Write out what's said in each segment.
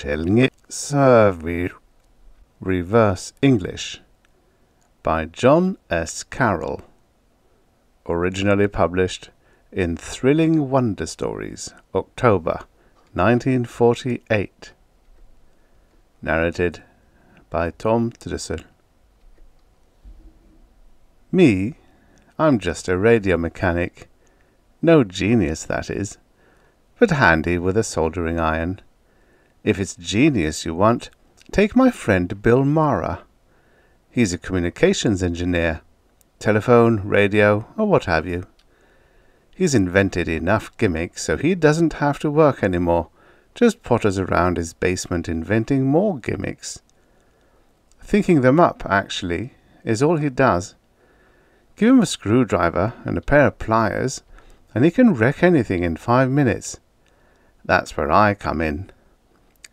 Selling Survey Reverse English by John S. Carroll. Originally published in Thrilling Wonder Stories, October 1948. Narrated by Tom Trussel. Me, I'm just a radio mechanic. No genius, that is, but handy with a soldering iron. If it's genius you want, take my friend Bill Mara. He's a communications engineer, telephone, radio, or what have you. He's invented enough gimmicks so he doesn't have to work anymore, just potters around his basement inventing more gimmicks. Thinking them up, actually, is all he does. Give him a screwdriver and a pair of pliers, and he can wreck anything in five minutes. That's where I come in.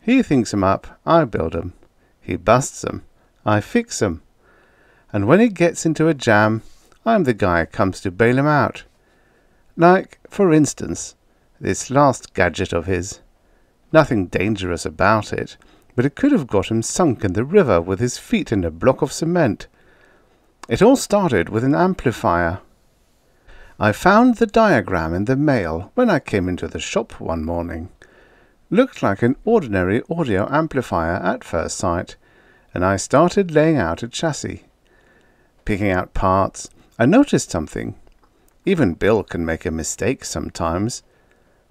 He thinks 'em up, I build 'em. He busts 'em, I fix 'em. And when he gets into a jam, I'm the guy comes to bail him out. Like, for instance, this last gadget of his. Nothing dangerous about it, but it could have got him sunk in the river with his feet in a block of cement. It all started with an amplifier. I found the diagram in the mail when I came into the shop one morning looked like an ordinary audio amplifier at first sight, and I started laying out a chassis. Picking out parts, I noticed something. Even Bill can make a mistake sometimes,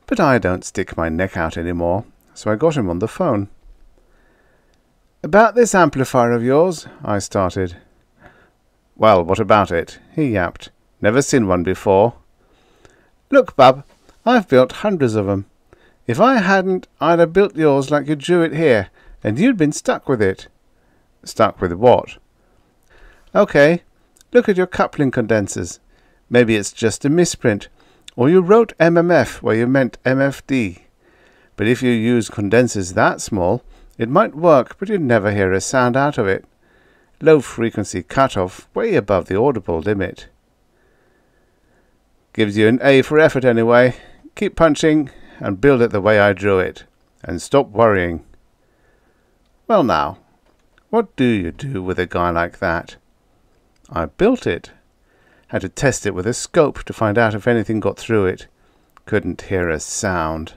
but I don't stick my neck out any more, so I got him on the phone. About this amplifier of yours, I started. Well, what about it? he yapped. Never seen one before. Look, bub, I've built hundreds of of 'em. If I hadn't, I'd have built yours like you drew it here, and you'd been stuck with it. Stuck with what? Okay, look at your coupling condensers. Maybe it's just a misprint, or you wrote MMF where you meant MFD. But if you use condensers that small, it might work, but you'd never hear a sound out of it. Low frequency cutoff, way above the audible limit. Gives you an A for effort anyway. Keep punching, and build it the way I drew it, and stop worrying. Well now, what do you do with a guy like that? I built it. Had to test it with a scope to find out if anything got through it. Couldn't hear a sound.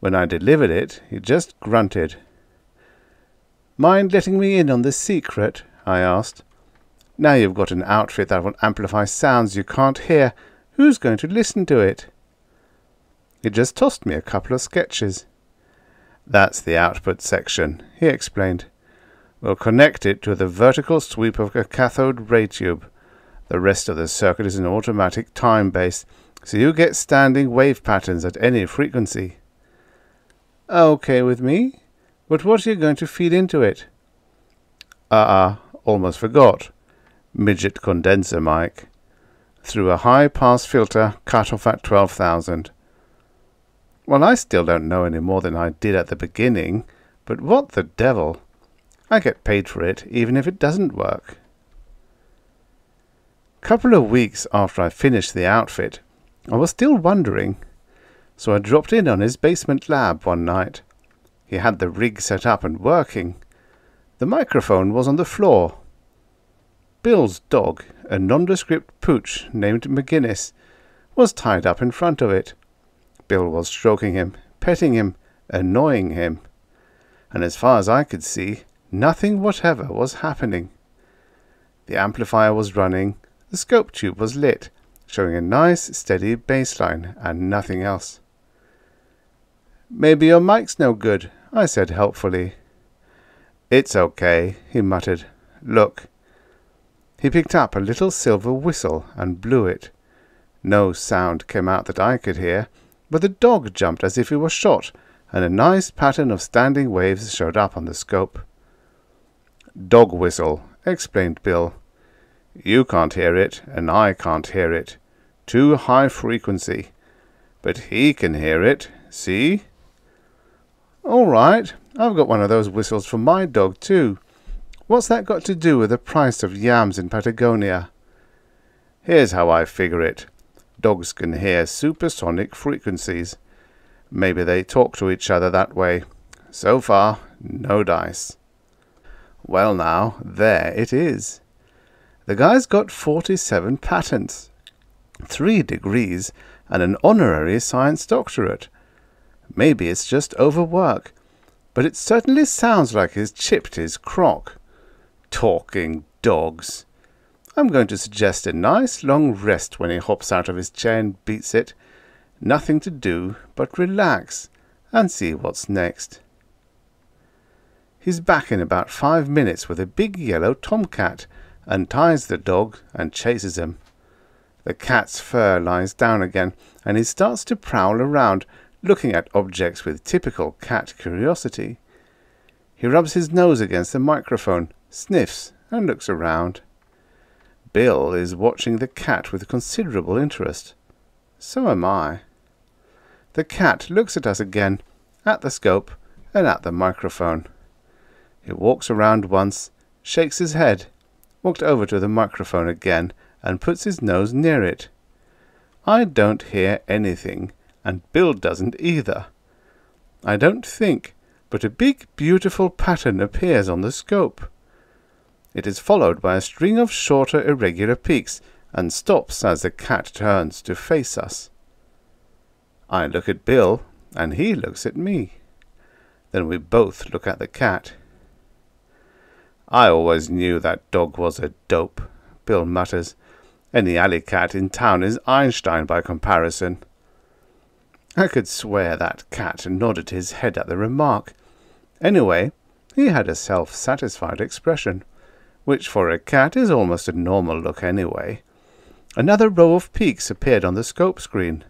When I delivered it, he just grunted. Mind letting me in on the secret? I asked. Now you've got an outfit that will amplify sounds you can't hear. Who's going to listen to it? He just tossed me a couple of sketches. That's the output section, he explained. We'll connect it to the vertical sweep of a cathode ray tube. The rest of the circuit is an automatic time base, so you get standing wave patterns at any frequency. Okay with me, but what are you going to feed into it? Uh-uh, almost forgot. Midget condenser mic. Through a high-pass filter cut off at 12,000. Well, I still don't know any more than I did at the beginning, but what the devil? I get paid for it, even if it doesn't work. Couple of weeks after I finished the outfit, I was still wondering, so I dropped in on his basement lab one night. He had the rig set up and working. The microphone was on the floor. Bill's dog, a nondescript pooch named McGinnis, was tied up in front of it. Bill was stroking him, petting him, annoying him. And as far as I could see, nothing whatever was happening. The amplifier was running, the scope tube was lit, showing a nice steady baseline and nothing else. Maybe your mic's no good, I said helpfully. It's okay, he muttered. Look. He picked up a little silver whistle and blew it. No sound came out that I could hear, but the dog jumped as if he was shot, and a nice pattern of standing waves showed up on the scope. Dog whistle, explained Bill. You can't hear it, and I can't hear it. Too high frequency. But he can hear it, see? All right, I've got one of those whistles for my dog, too. What's that got to do with the price of yams in Patagonia? Here's how I figure it. Dogs can hear supersonic frequencies. Maybe they talk to each other that way. So far, no dice. Well now, there it is. The guy's got 47 patents, three degrees, and an honorary science doctorate. Maybe it's just overwork, but it certainly sounds like he's chipped his crock. Talking dogs. I'm going to suggest a nice long rest when he hops out of his chair and beats it. Nothing to do but relax and see what's next. He's back in about five minutes with a big yellow tomcat, unties the dog and chases him. The cat's fur lies down again, and he starts to prowl around, looking at objects with typical cat curiosity. He rubs his nose against the microphone, sniffs, and looks around. Bill is watching the cat with considerable interest. So am I. The cat looks at us again, at the scope, and at the microphone. He walks around once, shakes his head, walked over to the microphone again, and puts his nose near it. I don't hear anything, and Bill doesn't either. I don't think, but a big beautiful pattern appears on the scope. It is followed by a string of shorter irregular peaks, and stops as the cat turns to face us. I look at Bill, and he looks at me. Then we both look at the cat. I always knew that dog was a dope, Bill mutters. Any alley cat in town is Einstein by comparison. I could swear that cat nodded his head at the remark. Anyway, he had a self-satisfied expression, which for a cat is almost a normal look anyway. Another row of peaks appeared on the scope screen.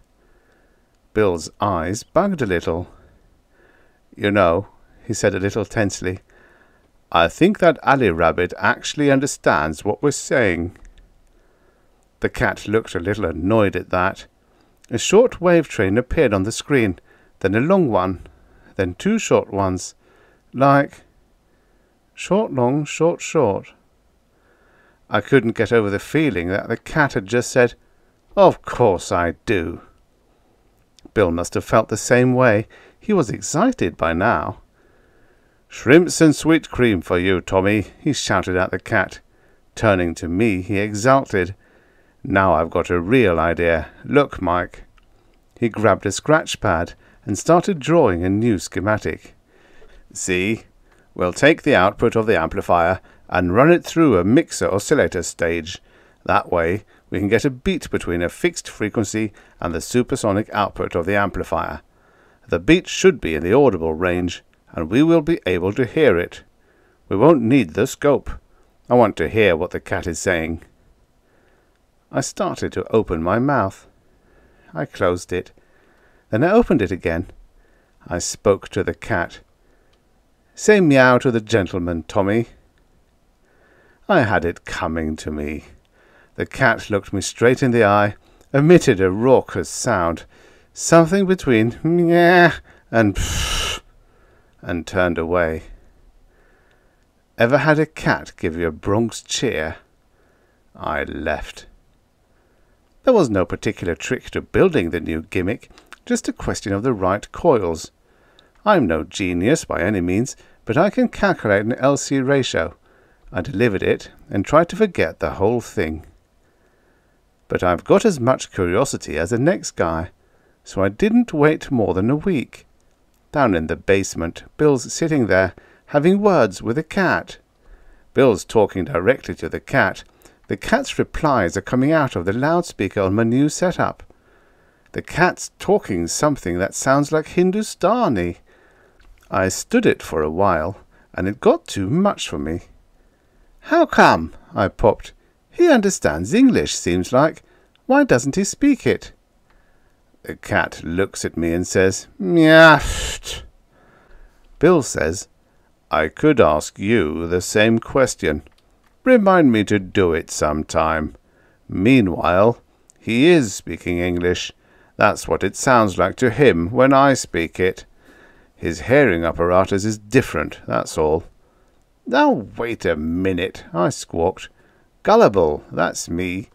Bill's eyes bugged a little. You know, he said a little tensely, I think that alley rabbit actually understands what we're saying. The cat looked a little annoyed at that. A short wave train appeared on the screen, then a long one, then two short ones, like short, long, short, short. I couldn't get over the feeling that the cat had just said, Of course I do. Bill must have felt the same way. He was excited by now. Shrimps and sweet cream for you, Tommy, he shouted at the cat. Turning to me, he exulted. Now I've got a real idea. Look, Mike. He grabbed a scratch pad and started drawing a new schematic. See, we'll take the output of the amplifier and run it through a mixer oscillator stage. That way, we can get a beat between a fixed frequency and the supersonic output of the amplifier. The beat should be in the audible range, and we will be able to hear it. We won't need the scope. I want to hear what the cat is saying. I started to open my mouth. I closed it. Then I opened it again. I spoke to the cat. Say meow to the gentleman, Tommy. I had it coming to me. The cat looked me straight in the eye, emitted a raucous sound, something between meow and pfft and turned away. Ever had a cat give you a Bronx cheer? I left. There was no particular trick to building the new gimmick, just a question of the right coils. I'm no genius by any means, but I can calculate an LC ratio. I delivered it and tried to forget the whole thing. But I've got as much curiosity as the next guy, so I didn't wait more than a week. Down in the basement, Bill's sitting there, having words with a cat. Bill's talking directly to the cat. The cat's replies are coming out of the loudspeaker on my new setup. The cat's talking something that sounds like Hindustani. I stood it for a while, and it got too much for me. How come? I popped. He understands English, seems like. Why doesn't he speak it? The cat looks at me and says, Myaft. Bill says, I could ask you the same question. Remind me to do it some time. Meanwhile, he is speaking English. That's what it sounds like to him when I speak it. His hearing apparatus is different, that's all. Now wait a minute, I squawked. Gullible, that's me.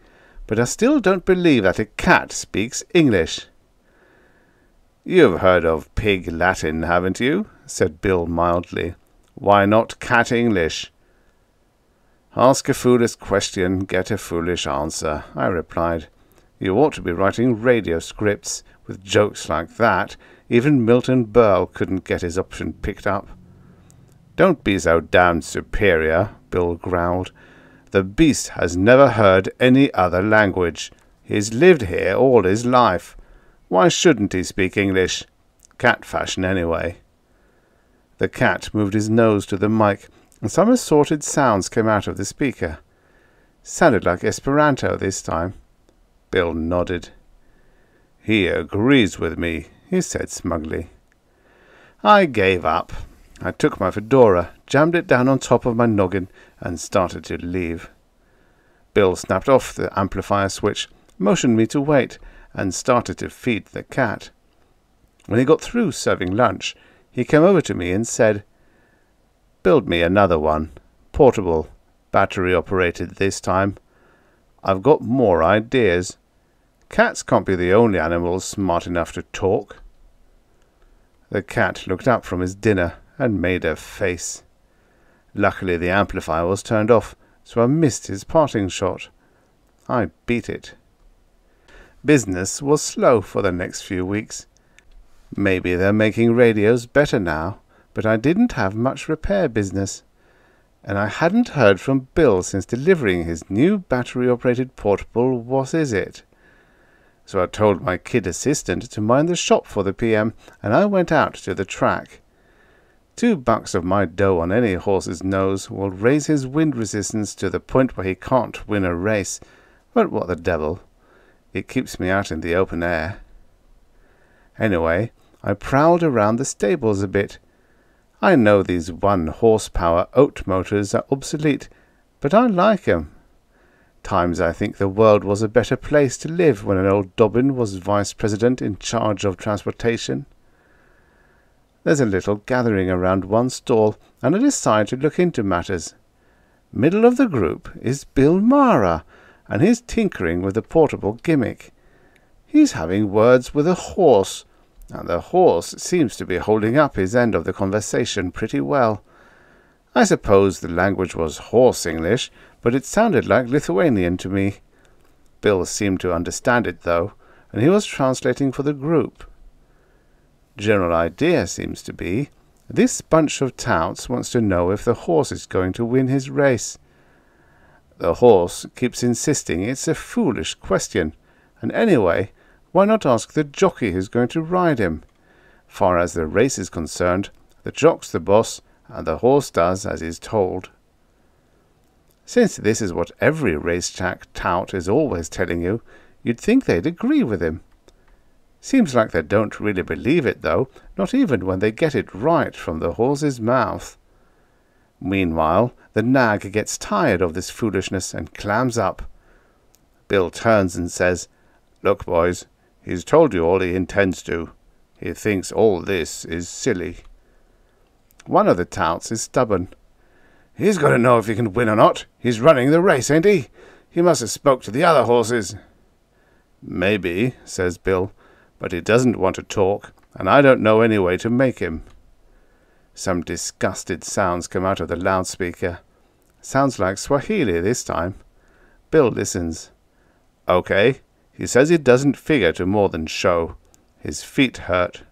But I still don't believe that a cat speaks English. You've heard of pig Latin, haven't you? said Bill mildly. Why not cat English? Ask a foolish question, get a foolish answer, I replied. You ought to be writing radio scripts with jokes like that. Even Milton Berle couldn't get his option picked up. Don't be so damned superior, Bill growled. The beast has never heard any other language. He's lived here all his life. Why shouldn't he speak English? Cat fashion, anyway. The cat moved his nose to the mic, and some assorted sounds came out of the speaker. Sounded like Esperanto this time. Bill nodded. He agrees with me, he said smugly. I gave up. I took my fedora, jammed it down on top of my noggin, and started to leave. Bill snapped off the amplifier switch, motioned me to wait, and started to feed the cat. When he got through serving lunch, he came over to me and said, Build me another one, portable, battery operated this time. I've got more ideas. Cats can't be the only animals smart enough to talk. The cat looked up from his dinner and made a face. Luckily the amplifier was turned off, so I missed his parting shot. I beat it. Business was slow for the next few weeks. Maybe they're making radios better now, but I didn't have much repair business. And I hadn't heard from Bill since delivering his new battery-operated portable What Is It? So I told my kid assistant to mind the shop for the PM, and I went out to the track. Two bucks of my dough on any horse's nose will raise his wind resistance to the point where he can't win a race. But what the devil? It keeps me out in the open air. Anyway, I prowled around the stables a bit. I know these one horsepower oat motors are obsolete, but I like 'em. Times I think the world was a better place to live when an old Dobbin was vice president in charge of transportation. There's a little gathering around one stall, and I decide to look into matters. Middle of the group is Bill Mara, and he's tinkering with a portable gimmick. He's having words with a horse, and the horse seems to be holding up his end of the conversation pretty well. I suppose the language was horse English, but it sounded like Lithuanian to me. Bill seemed to understand it, though, and he was translating for the group. General idea seems to be, this bunch of touts wants to know if the horse is going to win his race. The horse keeps insisting it's a foolish question, and anyway, why not ask the jockey who's going to ride him? Far as the race is concerned, the jock's the boss, and the horse does as he's told. Since this is what every racetrack tout is always telling you, you'd think they'd agree with him. Seems like they don't really believe it, though, not even when they get it right from the horse's mouth. Meanwhile, the nag gets tired of this foolishness and clams up. Bill turns and says, Look, boys, he's told you all he intends to. He thinks all this is silly. One of the touts is stubborn. He's got to know if he can win or not. He's running the race, ain't he? He must have spoke to the other horses. Maybe, says Bill, but he doesn't want to talk, and I don't know any way to make him. Some disgusted sounds come out of the loudspeaker. Sounds like Swahili this time. Bill listens. Okay. He says he doesn't figure to more than show. His feet hurt.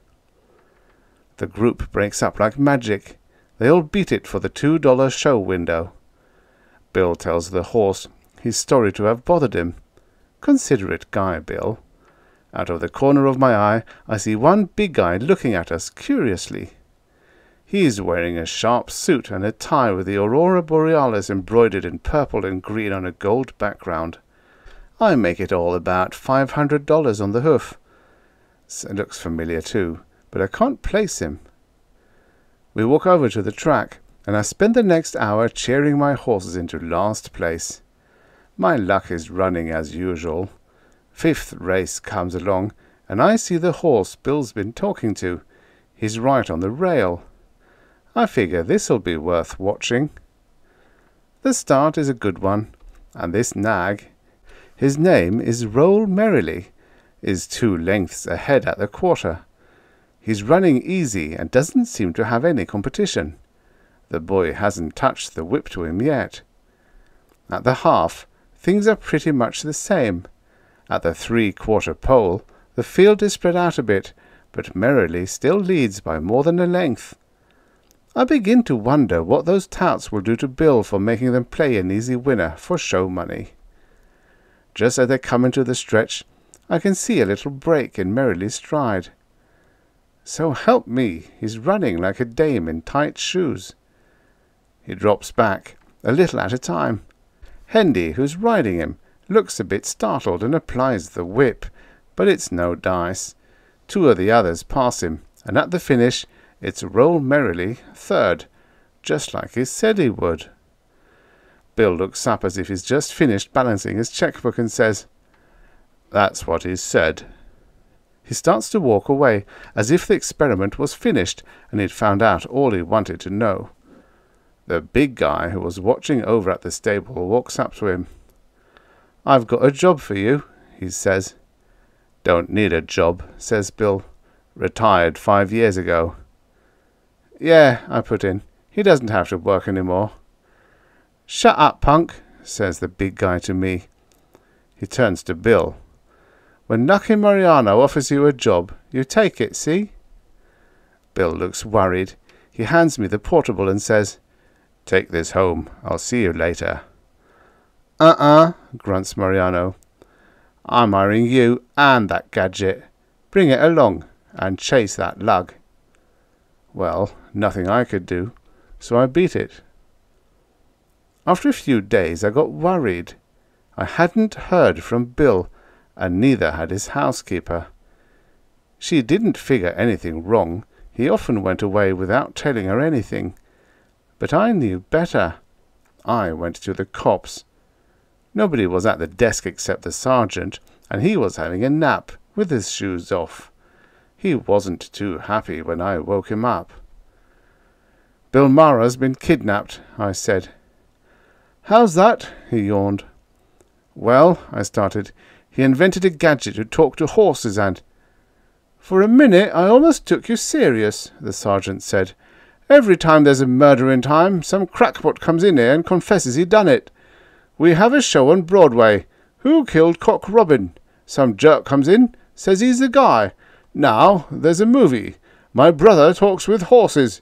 The group breaks up like magic. They all beat it for the two dollar show window. Bill tells the horse his story to have bothered him. Considerate guy, Bill. Out of the corner of my eye, I see one big guy looking at us curiously. He's wearing a sharp suit and a tie with the aurora borealis embroidered in purple and green on a gold background. I make it all about five hundred dollars on the hoof. It looks familiar too, but I can't place him. We walk over to the track, and I spend the next hour cheering my horses into last place. My luck is running as usual. Fifth race comes along, and I see the horse Bill's been talking to. He's right on the rail. I figure this'll be worth watching. The start is a good one, and this nag, his name is Roll Merrily, is two lengths ahead at the quarter. He's running easy and doesn't seem to have any competition. The boy hasn't touched the whip to him yet. At the half, things are pretty much the same. At the three-quarter pole, the field is spread out a bit, but Merrily still leads by more than a length. I begin to wonder what those touts will do to Bill for making them play an easy winner for show money. Just as they come into the stretch, I can see a little break in Merrily's stride. So help me, he's running like a dame in tight shoes. He drops back, a little at a time. Hendy, who's riding him, looks a bit startled and applies the whip, but it's no dice. Two of the others pass him, and at the finish it's Roll Merrily third, just like he said he would. Bill looks up as if he's just finished balancing his checkbook and says, That's what he said. He starts to walk away, as if the experiment was finished and he'd found out all he wanted to know. The big guy who was watching over at the stable walks up to him. I've got a job for you, he says. Don't need a job, says Bill. Retired five years ago. Yeah, I put in. He doesn't have to work any more. Shut up, punk, says the big guy to me. He turns to Bill. When Lucky Mariano offers you a job, you take it, see? Bill looks worried. He hands me the portable and says, Take this home. I'll see you later. Uh-uh, grunts Mariano. I'm hiring you and that gadget. Bring it along and chase that lug. Well, nothing I could do, so I beat it. After a few days I got worried. I hadn't heard from Bill and neither had his housekeeper. She didn't figure anything wrong. He often went away without telling her anything. But I knew better. I went to the cops. Nobody was at the desk except the sergeant, and he was having a nap with his shoes off. He wasn't too happy when I woke him up. Bill Mara's been kidnapped, I said. How's that? he yawned. Well, I started, he invented a gadget to talk to horses and... For a minute I almost took you serious, the sergeant said. Every time there's a murder in time, some crackpot comes in here and confesses he done it. We have a show on Broadway. Who killed Cock Robin? Some jerk comes in, says he's the guy. Now there's a movie. My brother talks with horses.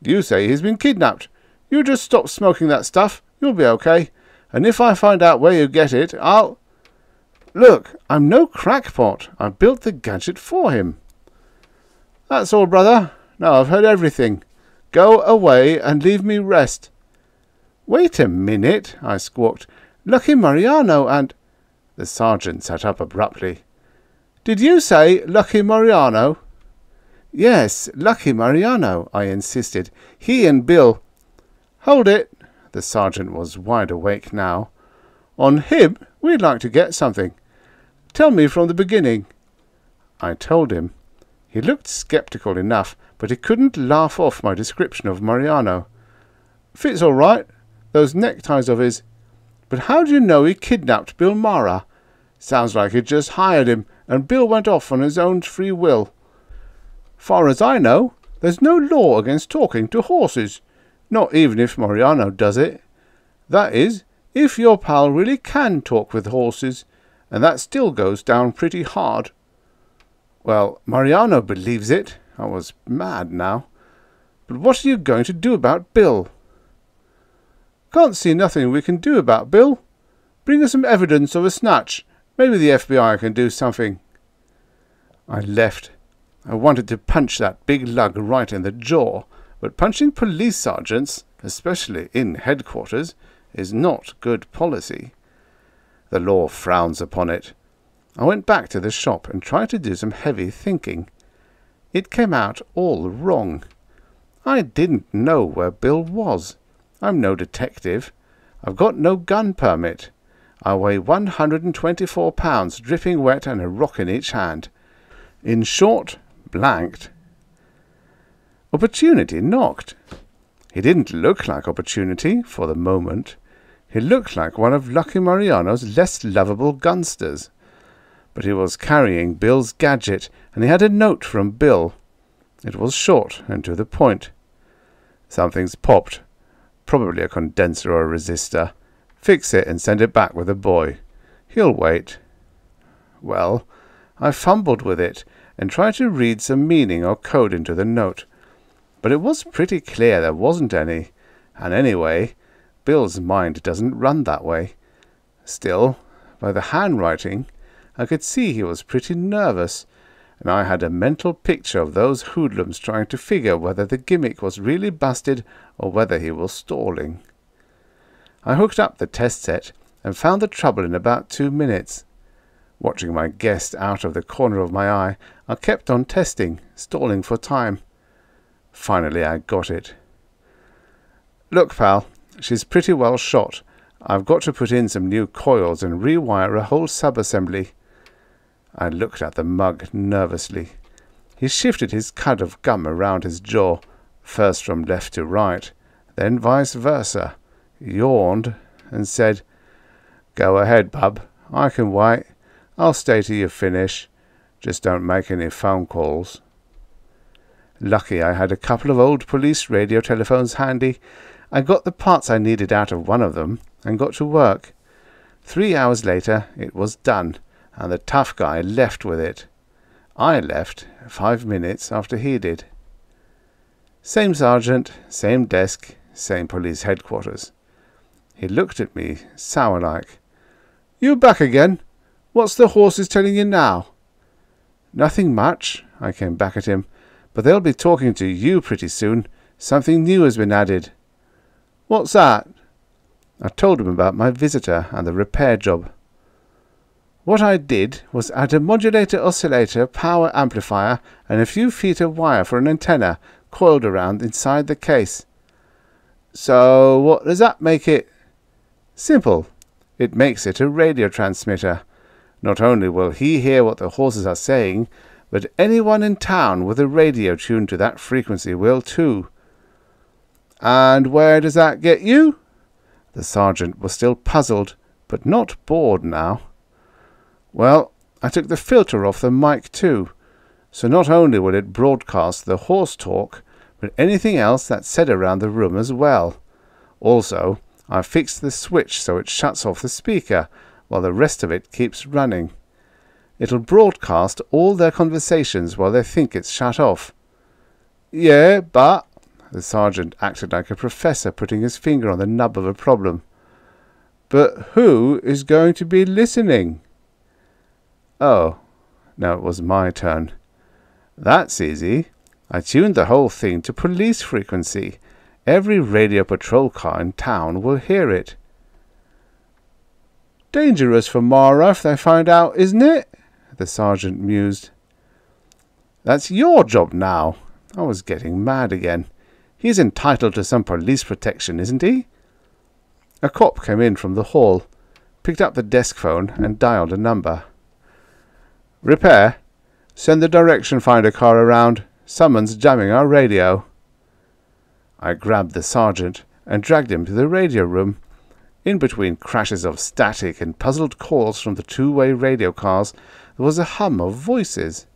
You say he's been kidnapped. You just stop smoking that stuff. You'll be okay. And if I find out where you get it, I'll... Look, I'm no crackpot. I built the gadget for him. That's all, brother. Now I've heard everything. Go away and leave me rest. Wait a minute, I squawked. Lucky Mariano and... The sergeant sat up abruptly. Did you say Lucky Mariano? Yes, Lucky Mariano, I insisted. He and Bill. Hold it. The sergeant was wide awake now. On him, we'd like to get something. Tell me from the beginning. I told him. He looked sceptical enough, but he couldn't laugh off my description of Mariano. Fits all right, those neckties of his. But how do you know he kidnapped Bill Mara? Sounds like he just hired him, and Bill went off on his own free will. Far as I know, there's no law against talking to horses, not even if Mariano does it. That is, if your pal really can talk with horses, and that still goes down pretty hard. Well, Mariano believes it. I was mad now. But what are you going to do about Bill? Can't see nothing we can do about Bill. Bring us some evidence of a snatch. Maybe the FBI can do something. I left. I wanted to punch that big lug right in the jaw, but punching police sergeants, especially in headquarters, is not good policy. The law frowns upon it. I went back to the shop and tried to do some heavy thinking. It came out all wrong. I didn't know where Bill was. I'm no detective. I've got no gun permit. I weigh one hundred and twenty-four pounds, dripping wet, and a rock in each hand. In short, blanked. Opportunity knocked. He didn't look like opportunity for the moment. He looked like one of Lucky Mariano's less lovable gunsters. But he was carrying Bill's gadget, and he had a note from Bill. It was short and to the point. Something's popped. Probably a condenser or a resistor. Fix it and send it back with the boy. He'll wait. Well, I fumbled with it and tried to read some meaning or code into the note. But it was pretty clear there wasn't any. And anyway, Bill's mind doesn't run that way. Still, by the handwriting, I could see he was pretty nervous, and I had a mental picture of those hoodlums trying to figure whether the gimmick was really busted or whether he was stalling. I hooked up the test set and found the trouble in about two minutes. Watching my guest out of the corner of my eye, I kept on testing, stalling for time. Finally, I got it. Look, pal, she's pretty well shot. I've got to put in some new coils and rewire a whole subassembly. I looked at the mug nervously. He shifted his cud of gum around his jaw, first from left to right, then vice versa, yawned, and said, Go ahead, bub. I can wait. I'll stay till you finish. Just don't make any phone calls. Lucky I had a couple of old police radio telephones handy. I got the parts I needed out of one of them and got to work. Three hours later it was done and the tough guy left with it. I left five minutes after he did. Same sergeant, same desk, same police headquarters. He looked at me, sour like. You back again? What's the horses telling you now? Nothing much, I came back at him, but they'll be talking to you pretty soon. Something new has been added. What's that? I told him about my visitor and the repair job. What I did was add a modulator oscillator power amplifier and a few feet of wire for an antenna coiled around inside the case. So what does that make it? Simple. It makes it a radio transmitter. Not only will he hear what the horses are saying, but anyone in town with a radio tuned to that frequency will too. And where does that get you? The sergeant was still puzzled, but not bored now. Well, I took the filter off the mic too, so not only will it broadcast the horse talk, but anything else that's said around the room as well. Also, I fixed the switch so it shuts off the speaker, while the rest of it keeps running. It'll broadcast all their conversations while they think it's shut off. Yeah, but... The sergeant acted like a professor putting his finger on the nub of a problem. But who is going to be listening? Oh, now it was my turn. That's easy. I tuned the whole thing to police frequency. Every radio patrol car in town will hear it. Dangerous for Mara if they find out, isn't it? The sergeant mused. That's your job now. I was getting mad again. He's entitled to some police protection, isn't he? A cop came in from the hall, picked up the desk phone, and dialed a number. Repair. Send the direction finder car around. Someone's jamming our radio. I grabbed the sergeant and dragged him to the radio room. In between crashes of static and puzzled calls from the two-way radio cars, there was a hum of voices.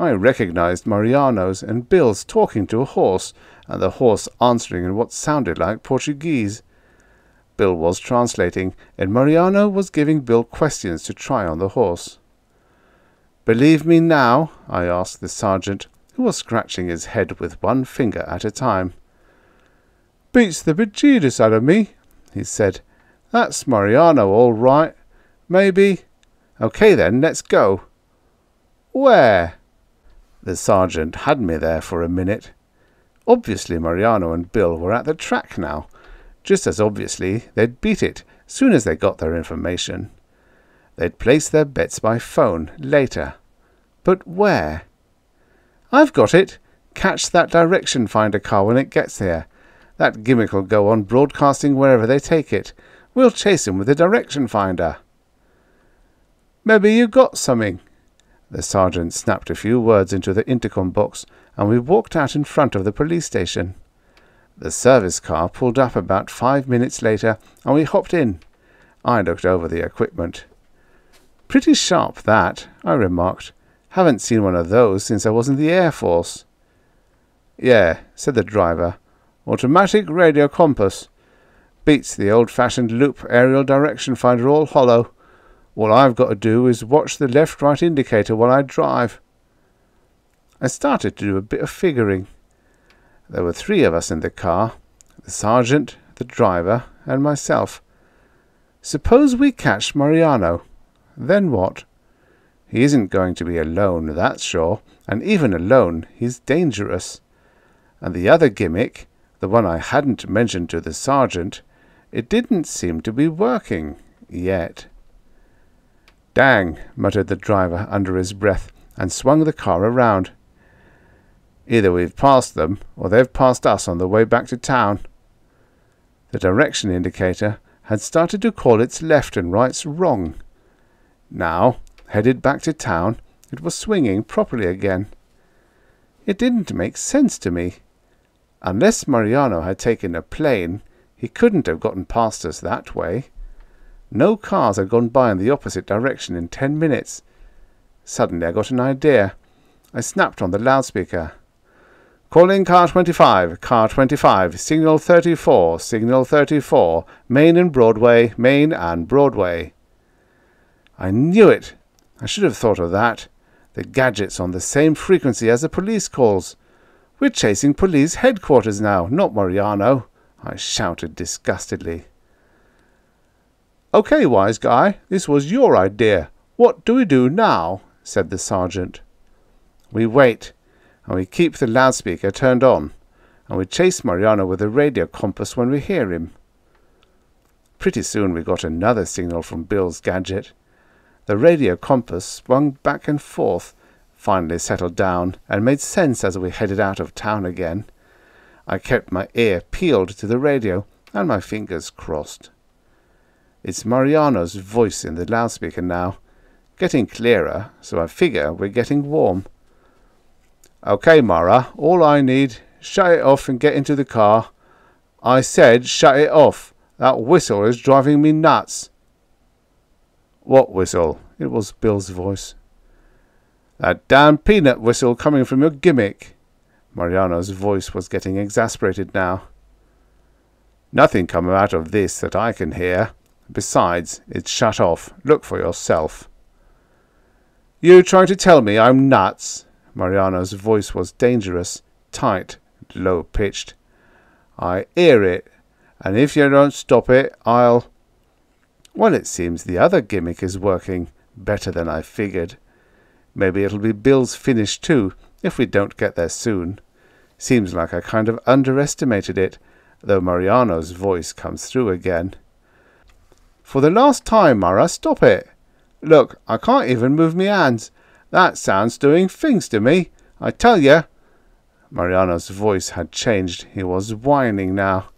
I recognized Mariano's and Bill's talking to a horse, and the horse answering in what sounded like Portuguese. Bill was translating, and Mariano was giving Bill questions to try on the horse. Believe me now? I asked the sergeant, who was scratching his head with one finger at a time. Beats the bejesus out of me, he said. That's Mariano, all right. Maybe. Okay then, let's go. Where? The sergeant had me there for a minute. Obviously Mariano and Bill were at the track now. Just as obviously they'd beat it soon as they got their information. They'd place their bets by phone later. But where? I've got it. Catch that direction finder car when it gets here. That gimmick'll go on broadcasting wherever they take it. We'll chase him with the direction finder. Maybe you got something. The sergeant snapped a few words into the intercom box, and we walked out in front of the police station. The service car pulled up about five minutes later, and we hopped in. I looked over the equipment. Pretty sharp, that, I remarked. Haven't seen one of those since I was in the Air Force. Yeah, said the driver. Automatic radio compass. Beats the old-fashioned loop aerial direction finder all hollow. All I've got to do is watch the left-right indicator while I drive. I started to do a bit of figuring. There were three of us in the car, the sergeant, the driver, and myself. Suppose we catch Mariano. Then what? He isn't going to be alone, that's sure, and even alone he's dangerous. And the other gimmick, the one I hadn't mentioned to the sergeant, it didn't seem to be working yet. Dang, muttered the driver under his breath, and swung the car around. Either we've passed them, or they've passed us on the way back to town. The direction indicator had started to call its left and rights wrong. Now, headed back to town, it was swinging properly again. It didn't make sense to me. Unless Mariano had taken a plane, he couldn't have gotten past us that way. No cars had gone by in the opposite direction in ten minutes. Suddenly I got an idea. I snapped on the loudspeaker. Calling car 25, car 25, signal 34, signal 34, Main and Broadway, Main and Broadway. I knew it. I should have thought of that. The gadget's on the same frequency as the police calls. We're chasing police headquarters now, not Mariano, I shouted disgustedly. Okay, wise guy, this was your idea. What do we do now? said the sergeant. We wait, and we keep the loudspeaker turned on, and we chase Mariano with the radio compass when we hear him. Pretty soon we got another signal from Bill's gadget. The radio compass swung back and forth, finally settled down, and made sense as we headed out of town again. I kept my ear peeled to the radio and my fingers crossed. It's Mariano's voice in the loudspeaker now, getting clearer, so I figure we're getting warm. Okay, Mara, all I need, shut it off and get into the car. I said shut it off. That whistle is driving me nuts. What whistle? It was Bill's voice. That damn peanut whistle coming from your gimmick. Mariano's voice was getting exasperated now. Nothing come out of this that I can hear. Besides, it's shut off. Look for yourself. You trying to tell me I'm nuts? Mariano's voice was dangerous, tight, low-pitched. I hear it, and if you don't stop it, I'll... Well, it seems the other gimmick is working better than I figured. Maybe it'll be Bill's finish too, if we don't get there soon. Seems like I kind of underestimated it, though Mariano's voice comes through again. For the last time, Mara, stop it. Look, I can't even move me hands. That sounds doing things to me. I tell you. Mariano's voice had changed. He was whining now.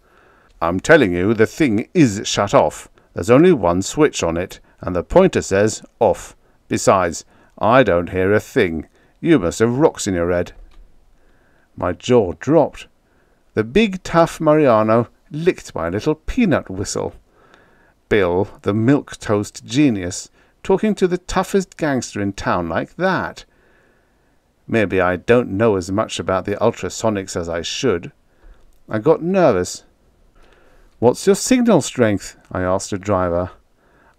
I'm telling you, the thing is shut off. There's only one switch on it, and the pointer says off. Besides, I don't hear a thing. You must have rocks in your head. My jaw dropped. The big tough Mariano licked my little peanut whistle. Bill, the milk toast genius, talking to the toughest gangster in town like that. Maybe I don't know as much about the ultrasonics as I should. I got nervous. What's your signal strength? I asked the driver.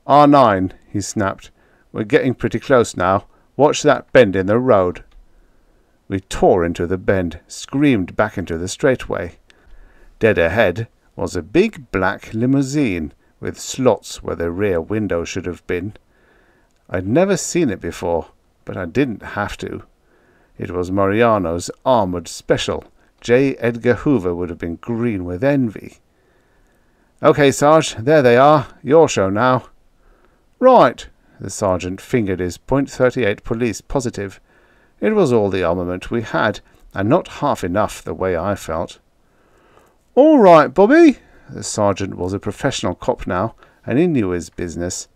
R9, he snapped. We're getting pretty close now. Watch that bend in the road. We tore into the bend, screamed back into the straightway. Dead ahead was a big black limousine with slots where the rear window should have been. I'd never seen it before, but I didn't have to. It was Mariano's armoured special. J. Edgar Hoover would have been green with envy. Okay, Sarge, there they are. Your show now. Right. The sergeant fingered his .38 police positive. It was all the armament we had, and not half enough the way I felt. All right, Bobby. The sergeant was a professional cop now, and he knew his business.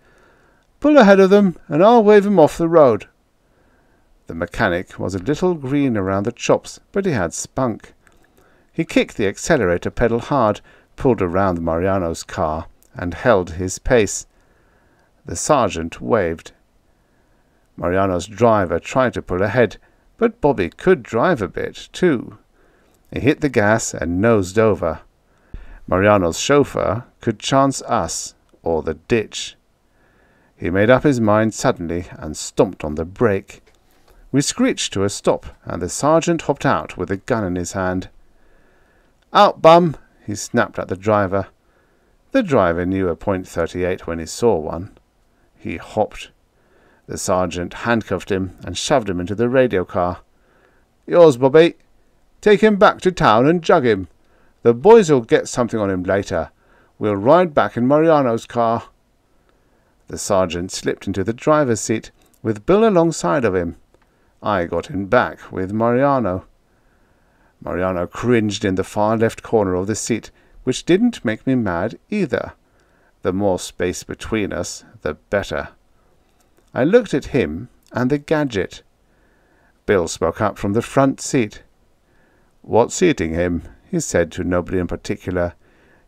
Pull ahead of them, and I'll wave wave 'em off the road. The mechanic was a little green around the chops, but he had spunk. He kicked the accelerator pedal hard, pulled around Mariano's car, and held his pace. The sergeant waved. Mariano's driver tried to pull ahead, but Bobby could drive a bit, too. He hit the gas and nosed over. Mariano's chauffeur could chance us or the ditch. He made up his mind suddenly and stomped on the brake. We screeched to a stop, and the sergeant hopped out with a gun in his hand. Out, bum! He snapped at the driver. The driver knew a point thirty-eight when he saw one. He hopped. The sergeant handcuffed him and shoved him into the radio car. Yours, Bobby. Take him back to town and jug him. The boys'll get something on him later. We'll ride back in Mariano's car. The sergeant slipped into the driver's seat, with Bill alongside of him. I got in back with Mariano. Mariano cringed in the far left corner of the seat, which didn't make me mad either. The more space between us, the better. I looked at him and the gadget. Bill spoke up from the front seat. What's eating him? he said to nobody in particular.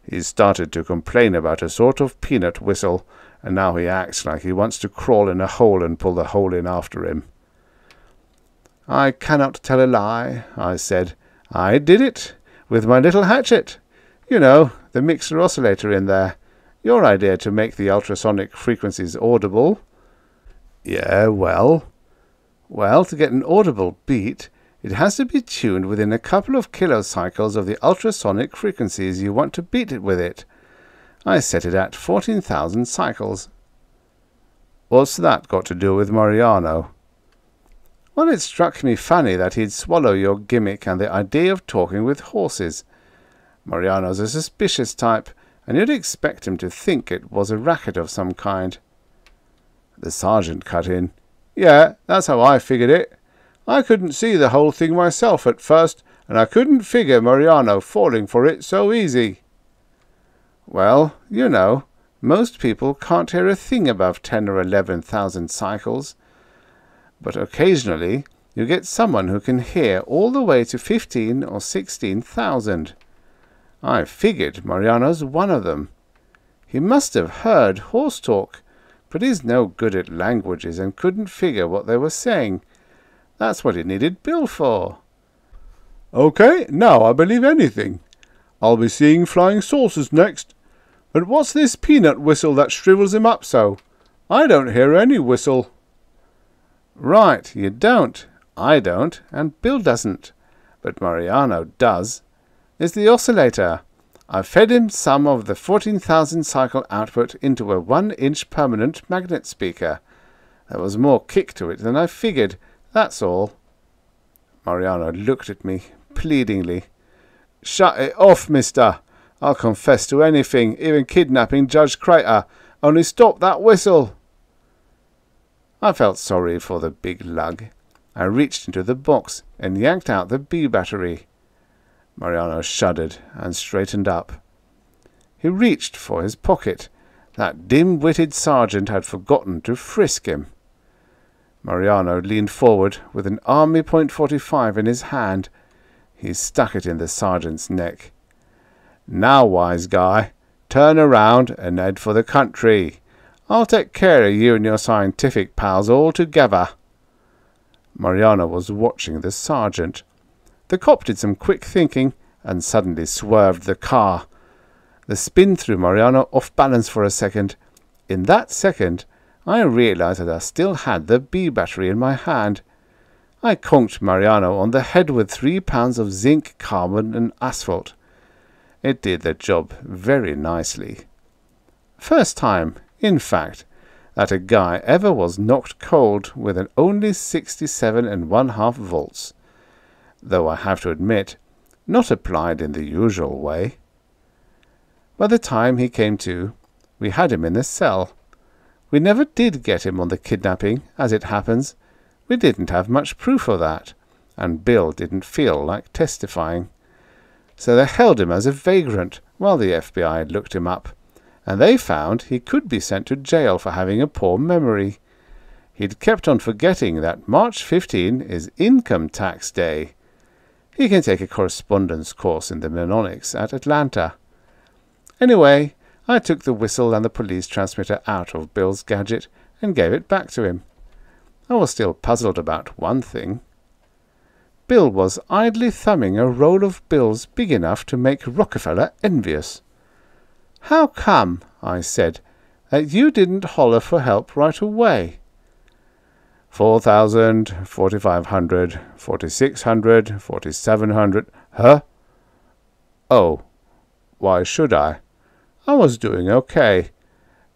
He started to complain about a sort of peanut whistle, and now he acts like he wants to crawl in a hole and pull the hole in after him. I cannot tell a lie, I said. I did it, with my little hatchet. You know, the mixer oscillator in there. Your idea to make the ultrasonic frequencies audible. Yeah, well? Well, to get an audible beat, it has to be tuned within a couple of kilocycles of the ultrasonic frequencies you want to beat it with it. I set it at 14,000 cycles. What's that got to do with Mariano? Well, it struck me funny that he'd swallow your gimmick and the idea of talking with horses. Mariano's a suspicious type, and you'd expect him to think it was a racket of some kind. The sergeant cut in. Yeah, that's how I figured it. I couldn't see the whole thing myself at first, and I couldn't figure Mariano falling for it so easy. Well, you know, most people can't hear a thing above ten or eleven thousand cycles. But occasionally you get someone who can hear all the way to fifteen or sixteen thousand. I figured Mariano's one of them. He must have heard horse talk, but he's no good at languages and couldn't figure what they were saying, that's what he needed Bill for. Okay, now I believe anything. I'll be seeing flying saucers next. But what's this peanut whistle that shrivels him up so? I don't hear any whistle. Right, you don't. I don't, and Bill doesn't. But Mariano does. It's the oscillator. I've fed him some of the 14,000 cycle output into a one-inch permanent magnet speaker. There was more kick to it than I figured, that's all. Mariano looked at me pleadingly. Shut it off, mister. I'll confess to anything, even kidnapping Judge Crater. Only stop that whistle. I felt sorry for the big lug. I reached into the box and yanked out the B battery. Mariano shuddered and straightened up. He reached for his pocket. That dim-witted sergeant had forgotten to frisk him. Mariano leaned forward with an Army .45 in his hand. He stuck it in the sergeant's neck. Now, wise guy, turn around and head for the country. I'll take care of you and your scientific pals all together. Mariano was watching the sergeant. The cop did some quick thinking and suddenly swerved the car. The spin threw Mariano off balance for a second. In that second, I realized that I still had the B battery in my hand. I conked Mariano on the head with three pounds of zinc, carbon, and asphalt. It did the job very nicely. First time, in fact, that a guy ever was knocked cold with an only sixty-seven and one-half volts, though I have to admit, not applied in the usual way. By the time he came to, we had him in the cell. We never did get him on the kidnapping, as it happens. We didn't have much proof of that, and Bill didn't feel like testifying. So they held him as a vagrant while the FBI looked him up, and they found he could be sent to jail for having a poor memory. He'd kept on forgetting that March 15 is Income Tax Day. He can take a correspondence course in the mnemonics at Atlanta. Anyway, I took the whistle and the police transmitter out of Bill's gadget and gave it back to him. I was still puzzled about one thing. Bill was idly thumbing a roll of bills big enough to make Rockefeller envious. How come, I said, that you didn't holler for help right away? Four thousand, forty-five hundred, forty-six hundred, forty-seven hundred. Huh? Oh, why should I? I was doing okay,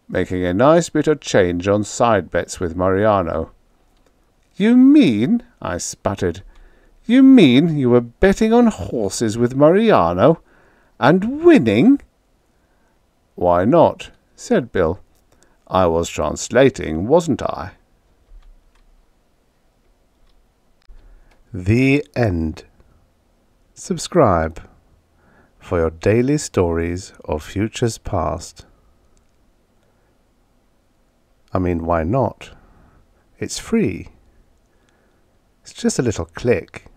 making a nice bit of change on side bets with Mariano. You mean, I sputtered, you mean you were betting on horses with Mariano and winning? Why not? said Bill. I was translating, wasn't I? The End. Subscribe for your daily stories of futures past. I mean, why not? It's free. It's just a little click.